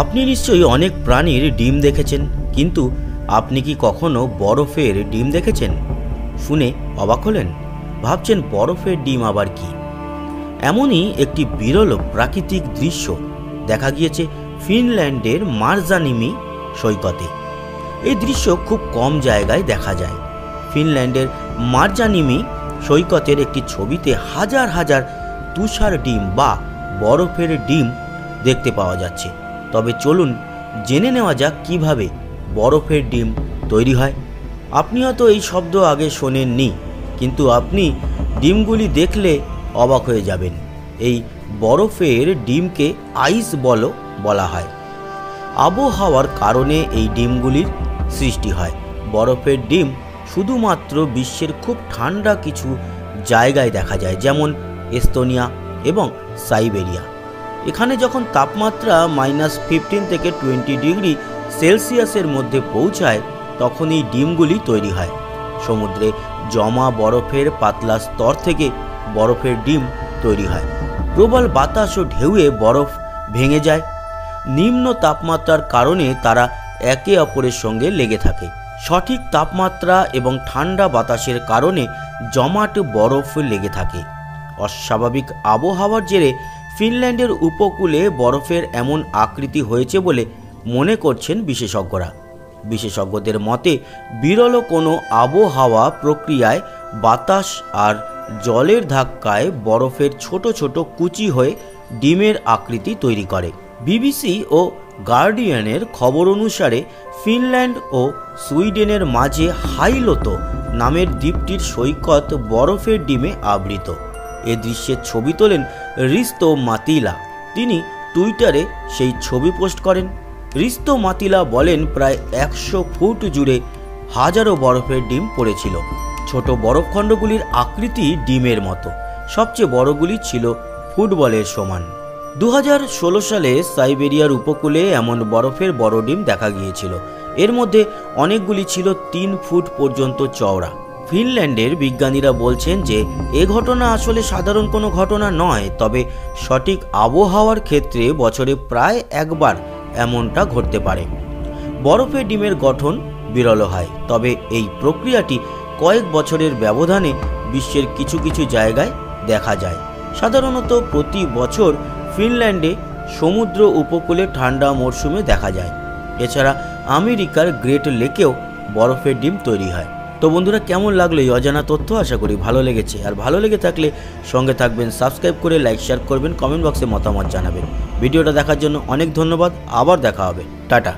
আপনি নিশ্চয়ই অনেক প্রাণীর ডিম দেখেছেন, কিন্তু আপনি কি কখনো বরফের ডিম দেখেছেন? শুনে অবাক হলেন, ভাবছেন বরফের ডিম আবার কি? এমনই একটি বিরল প্রাকৃতিক দৃশ্য দেখা গিয়েছে ফিনল্যান্ডের মার্জানিমি সৈকতে। এই দৃশ্য খুব কম জায়গায় দেখা যায়। ফিনল্যান্ডের মার্জানিমি সৈকতের একটি ছবিতে হাজার হাজার তুষার ডিম বা বরফের ডিম দেখতে পাওয়া যাচ্ছে। তবে চলুন জেনে নেওয়া যাক কীভাবে বরফের ডিম তৈরি হয়। আপনি হয়তো এই শব্দ আগে শোনেননি, কিন্তু আপনি ডিমগুলি দেখলে অবাক হয়ে যাবেন। এই বরফের ডিমকে আইস বলও বলা হয়। আবহাওয়ার কারণে এই ডিমগুলির সৃষ্টি হয়। বরফের ডিম শুধুমাত্র বিশ্বের খুব ঠান্ডা কিছু জায়গায় দেখা যায়, যেমন এস্তোনিয়া এবং সাইবেরিয়া। এখানে যখন তাপমাত্রা মাইনাস ফিফটিন থেকে টোয়েন্টি ডিগ্রি সেলসিয়াসের মধ্যে পৌঁছায়, তখন এই ডিমগুলি তৈরি হয়। সমুদ্রে জমা বরফের পাতলা স্তর থেকে বরফের ডিম তৈরি হয়। প্রবল বাতাস ও ঢেউয়ে বরফ ভেঙে যায়। নিম্ন তাপমাত্রার কারণে তারা একে অপরের সঙ্গে লেগে থাকে। সঠিক তাপমাত্রা এবং ঠান্ডা বাতাসের কারণে জমাট বরফ লেগে থাকে। অস্বাভাবিক আবহাওয়ার জেরে ফিনল্যান্ডের উপকূলে বরফের এমন আকৃতি হয়েছে বলে মনে করছেন বিশেষজ্ঞরা। বিশেষজ্ঞদের মতে, বিরল কোনো আবহাওয়া প্রক্রিয়ায় বাতাস আর জলের ধাক্কায় বরফের ছোট ছোট কুচি হয়ে ডিমের আকৃতি তৈরি করে। বিবিসি ও গার্ডিয়ানের খবর অনুসারে, ফিনল্যান্ড ও সুইডেনের মাঝে হাইলোতো নামের দ্বীপটির সৈকত বরফের ডিমে আবৃত। এ দৃশ্যের ছবি তোলেন রিস্তো মাতিলা। তিনি টুইটারে সেই ছবি পোস্ট করেন। রিস্তো মাতিলা বলেন, প্রায় একশো ফুট জুড়ে হাজারো বরফের ডিম পড়েছিল। ছোট বরফখণ্ডগুলির আকৃতি ডিমের মতো। সবচেয়ে বড়গুলি ছিল ফুটবলের সমান। দু হাজার ষোলো সালে সাইবেরিয়ার উপকূলে এমন বরফের বড় ডিম দেখা গিয়েছিল। এর মধ্যে অনেকগুলি ছিল তিন ফুট পর্যন্ত চওড়া। ফিনল্যান্ডের বিজ্ঞানীরা বলছেন যে, এ ঘটনা আসলে সাধারণ কোনো ঘটনা নয়, তবে সঠিক আবহাওয়ার ক্ষেত্রে বছরে প্রায় একবার এমনটা ঘটতে পারে। বরফের ডিমের গঠন বিরল হয়, তবে এই প্রক্রিয়াটি কয়েক বছরের ব্যবধানে বিশ্বের কিছু কিছু জায়গায় দেখা যায়। সাধারণত প্রতি বছর ফিনল্যান্ডে সমুদ্র উপকূলে ঠান্ডা মরশুমে দেখা যায়। এছাড়া আমেরিকার গ্রেট লেকেও বরফের ডিম তৈরি হয়। তো বন্ধুরা, কেমন লাগল এই অজানা তথ্য? আশা করি ভালো লেগেছে। আর ভালো লেগে থাকলে সঙ্গে থাকবেন সাবস্ক্রাইব করে লাইক শেয়ার করবেন কমেন্ট বক্সে মতামত জানাবেন। ভিডিওটা দেখার জন্য অনেক ধন্যবাদ। আবার দেখা হবে। টাটা।